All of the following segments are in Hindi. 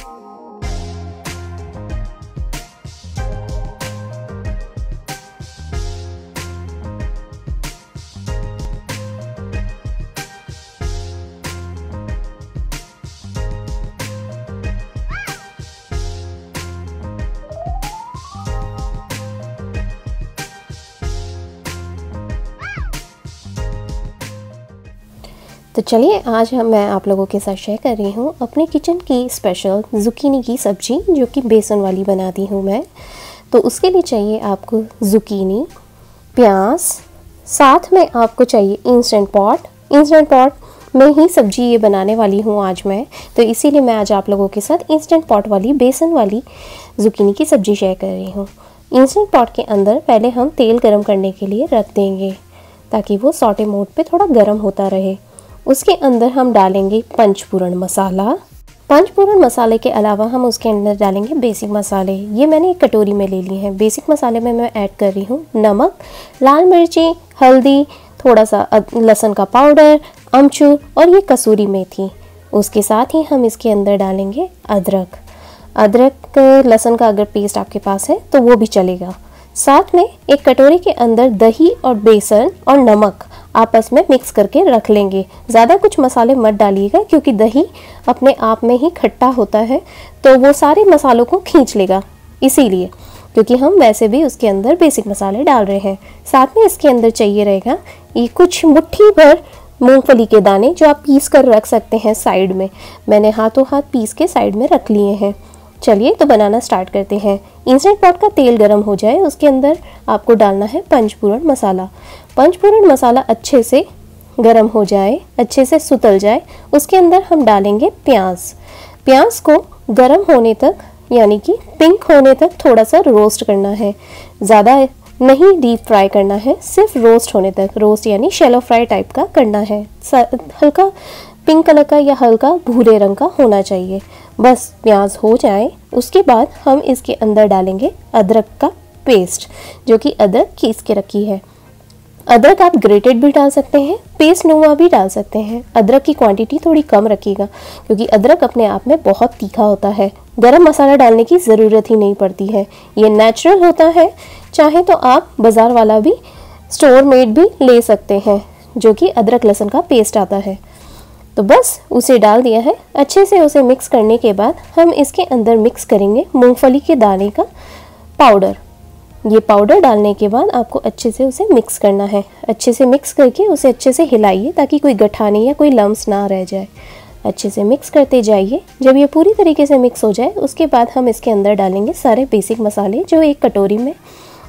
you तो चलिए, आज हम, मैं आप लोगों के साथ शेयर कर रही हूँ अपने किचन की स्पेशल जुकीनी की सब्ज़ी, जो कि बेसन वाली बनाती हूँ मैं। तो उसके लिए चाहिए आपको जुकीनी प्याज, साथ में आपको चाहिए इंस्टेंट पॉट इंस्टेंट पॉट में ही सब्ज़ी ये बनाने वाली हूँ आज मैं। तो इसीलिए मैं आज आप लोगों के साथ इंस्टेंट पॉट वाली, बेसन वाली जुकीनी की सब्ज़ी शेयर कर रही हूँ। इंस्टेंट पॉट के अंदर पहले हम तेल गरम करने के लिए रख देंगे, ताकि वो सॉटे मोड पे थोड़ा गर्म होता रहे। उसके अंदर हम डालेंगे पंचपूरण मसाला। पंचपूरण मसाले के अलावा हम उसके अंदर डालेंगे बेसिक मसाले। ये मैंने एक कटोरी में ले लिए हैं। बेसिक मसाले में मैं ऐड कर रही हूँ नमक, लाल मिर्ची, हल्दी थोड़ा सा लहसुन का पाउडर, अमचूर और ये कसूरी मेथी। उसके साथ ही हम इसके अंदर डालेंगे अदरक। अदरक, लहसुन का अगर पेस्ट आपके पास है तो वो भी चलेगा। साथ में एक कटोरी के अंदर दही और बेसन और नमक। आपस में मिक्स करके रख लेंगे। ज़्यादा कुछ मसाले मत डालिएगा, क्योंकि दही अपने आप में ही खट्टा होता है तो वो सारे मसालों को खींच लेगा। इसीलिए, क्योंकि हम वैसे भी उसके अंदर बेसिक मसाले डाल रहे हैं। साथ में इसके अंदर चाहिए रहेगा ये कुछ मुट्ठी भर मूंगफली के दाने, जो आप पीस कर रख सकते हैं साइड में। मैंने हाथों हाथ पीस के साइड में रख लिए हैं। चलिए तो बनाना स्टार्ट करते हैं। इंस्टेंट पॉट का तेल गर्म हो जाए, उसके अंदर आपको डालना है पंचपूरण मसाला। पंचपूरण मसाला अच्छे से गर्म हो जाए, अच्छे से सुतल जाए, उसके अंदर हम डालेंगे प्याज। प्याज को गर्म होने तक, यानी कि पिंक होने तक थोड़ा सा रोस्ट करना है। ज़्यादा नहीं डीप फ्राई करना है, सिर्फ़ रोस्ट होने तक। रोस्ट यानी शेलो फ्राई टाइप का करना है। हल्का पिंक कलर का या हल्का भूरे रंग का होना चाहिए। बस प्याज हो जाए, उसके बाद हम इसके अंदर डालेंगे अदरक का पेस्ट जो कि अदरक खींच के रखी है। अदरक आप ग्रेटेड भी डाल सकते हैं पेस्ट नुमा भी डाल सकते हैं। अदरक की क्वांटिटी थोड़ी कम रखिएगा, क्योंकि अदरक अपने आप में बहुत तीखा होता है। गरम मसाला डालने की ज़रूरत ही नहीं पड़ती है। ये नेचुरल होता है, चाहे तो आप बाज़ार वाला भी स्टोर मेड भी ले सकते हैं, जो कि अदरक लहसुन का पेस्ट आता है। तो बस उसे डाल दिया है। अच्छे से उसे मिक्स करने के बाद हम इसके अंदर मिक्स करेंगे मूंगफली के दाने का पाउडर ये पाउडर डालने के बाद आपको अच्छे से उसे मिक्स करना है। अच्छे से मिक्स करके उसे अच्छे से हिलाइए ताकि कोई गठाने या कोई लम्स ना रह जाए। अच्छे से मिक्स करते जाइए। जब ये पूरी तरीके से मिक्स हो जाए, उसके बाद हम इसके अंदर डालेंगे सारे बेसिक मसाले जो एक कटोरी में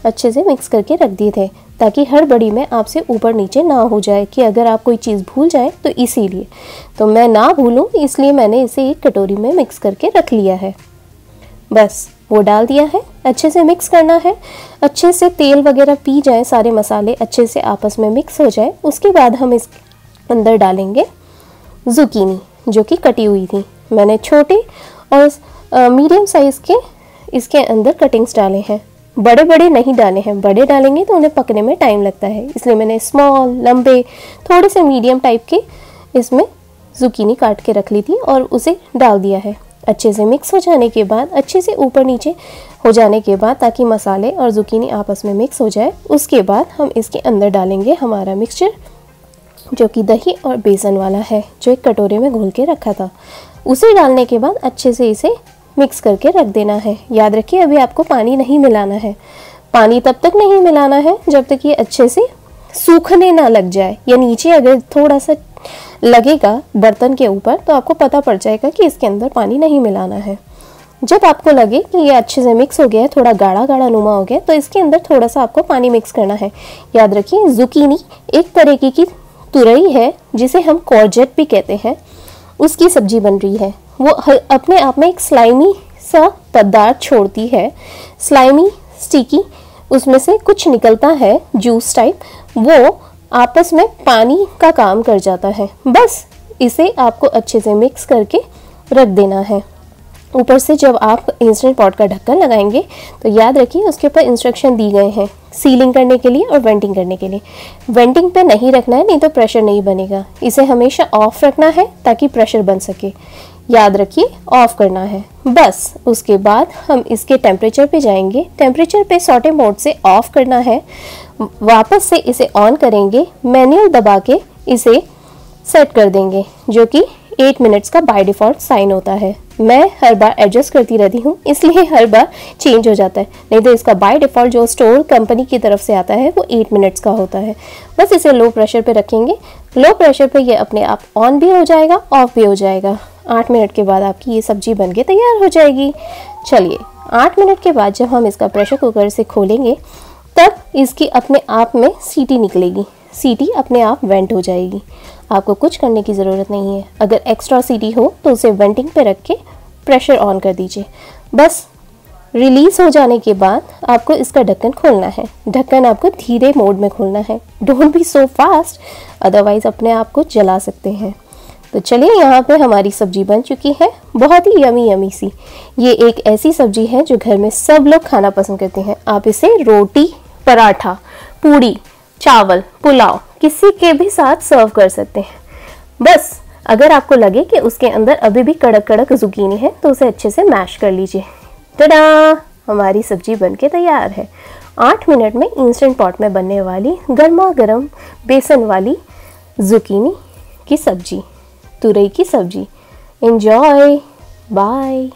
अच्छे से मिक्स करके रख दिए थे। ताकि हर बड़ी में आपसे ऊपर नीचे ना हो जाए कि अगर आप कोई चीज़ भूल जाए तो इसीलिए। तो मैं ना भूलूँ, इसलिए मैंने इसे एक कटोरी में मिक्स करके रख लिया है। बस, वो डाल दिया है। अच्छे से मिक्स करना है। अच्छे से तेल वगैरह पी जाए, सारे मसाले अच्छे से आपस में मिक्स हो जाए। उसके बाद हम इस अंदर डालेंगे जुकीनी जो कि कटी हुई थी। मैंने छोटे और मीडियम साइज़ के इसके अंदर कटिंग्स डाले हैं। बड़े बड़े नहीं डाले हैं। बड़े डालेंगे तो उन्हें पकने में टाइम लगता है। इसलिए मैंने स्मॉल लंबे, थोड़े से मीडियम टाइप के इसमें जुकीनी काट के रख ली थी और उसे डाल दिया है। अच्छे से मिक्स हो जाने के बाद, अच्छे से ऊपर नीचे हो जाने के बाद ताकि मसाले और जुकीनी आपस में मिक्स हो जाए, उसके बाद हम इसके अंदर डालेंगे हमारा मिक्सचर जो कि दही और बेसन वाला है, जो एक कटोरे में घोल के रखा था। उसे डालने के बाद अच्छे से इसे मिक्स करके रख देना है। याद रखिए, अभी आपको पानी नहीं मिलाना है। पानी तब तक नहीं मिलाना है जब तक ये अच्छे से सूखने ना लग जाए। या नीचे अगर थोड़ा सा लगेगा बर्तन के ऊपर तो आपको पता पड़ जाएगा कि इसके अंदर पानी नहीं मिलाना है। जब आपको लगे कि ये अच्छे से मिक्स हो गया है, थोड़ा गाढ़ा गाढ़ा नुमा हो गया तो इसके अंदर थोड़ा सा आपको पानी मिक्स करना है। याद रखिए, जुकीनी एक तरीके की तुरई है, जिसे हम कॉर्जेट भी कहते हैं। उसकी सब्ज़ी बन रही है। वो अपने आप में एक स्लाइमी सा पदार्थ छोड़ती है। स्लाइमी स्टिकी उसमें से कुछ निकलता है जूस टाइप वो आपस में पानी का काम कर जाता है। बस इसे आपको अच्छे से मिक्स करके रख देना है। ऊपर से जब आप इंस्टेंट पॉट का ढक्कन लगाएँगे तो याद रखिए उसके ऊपर इंस्ट्रक्शन दी गए हैं सीलिंग करने के लिए और वेंटिंग करने के लिए। वेंटिंग पे नहीं रखना है, नहीं तो प्रेशर नहीं बनेगा। इसे हमेशा ऑफ़ रखना है ताकि प्रेशर बन सके। याद रखिए ऑफ़ करना है। बस, उसके बाद हम इसके टेम्परेचर पे जाएँगे। टेम्परेचर पे सॉटे मोड से ऑफ़ करना है। वापस से इसे ऑन करेंगे। मैनुअल दबा के इसे सेट कर देंगे, जो कि एट मिनट्स का बाय डिफ़ॉल्ट साइन होता है। मैं हर बार एडजस्ट करती रहती हूँ, इसलिए हर बार चेंज हो जाता है। नहीं तो इसका बाय डिफ़ॉल्ट जो स्टोर कंपनी की तरफ़ से आता है, वो एट मिनट्स का होता है। बस इसे लो प्रेशर पे रखेंगे। लो प्रेशर पे ये अपने आप ऑन भी हो जाएगा ऑफ़ भी हो जाएगा। आठ मिनट के बाद आपकी ये सब्ज़ी बन के तैयार हो जाएगी। चलिए, आठ मिनट के बाद जब हम इसका प्रेशर कुकर से खोलेंगे, तब इसकी अपने आप में सीटी निकलेगी। सीटी अपने आप वेंट हो जाएगी। आपको कुछ करने की ज़रूरत नहीं है। अगर एक्स्ट्रा सीटी हो तो उसे वेंटिंग पे रख के प्रेशर ऑन कर दीजिए। बस रिलीज़ हो जाने के बाद आपको इसका ढक्कन खोलना है। ढक्कन आपको धीरे मोड में खोलना है। Don't be so fast otherwise अपने आप को जला सकते हैं। तो चलिए यहाँ पे हमारी सब्ज़ी बन चुकी है। बहुत ही यमी यमी सी। ये एक ऐसी सब्ज़ी है जो घर में सब लोग खाना पसंद करते हैं। आप इसे रोटी, पराठा, पूड़ी, चावल, पुलाव, किसी के भी साथ सर्व कर सकते हैं। बस, अगर आपको लगे कि उसके अंदर अभी भी कड़क कड़क जुकीनी है तो उसे अच्छे से मैश कर लीजिए। टडा हमारी सब्ज़ी बनके तैयार है। आठ मिनट में इंस्टेंट पॉट में बनने वाली गर्मा गर्म बेसन वाली जुकीनी की सब्ज़ी। तुरई की सब्ज़ी। Enjoy bye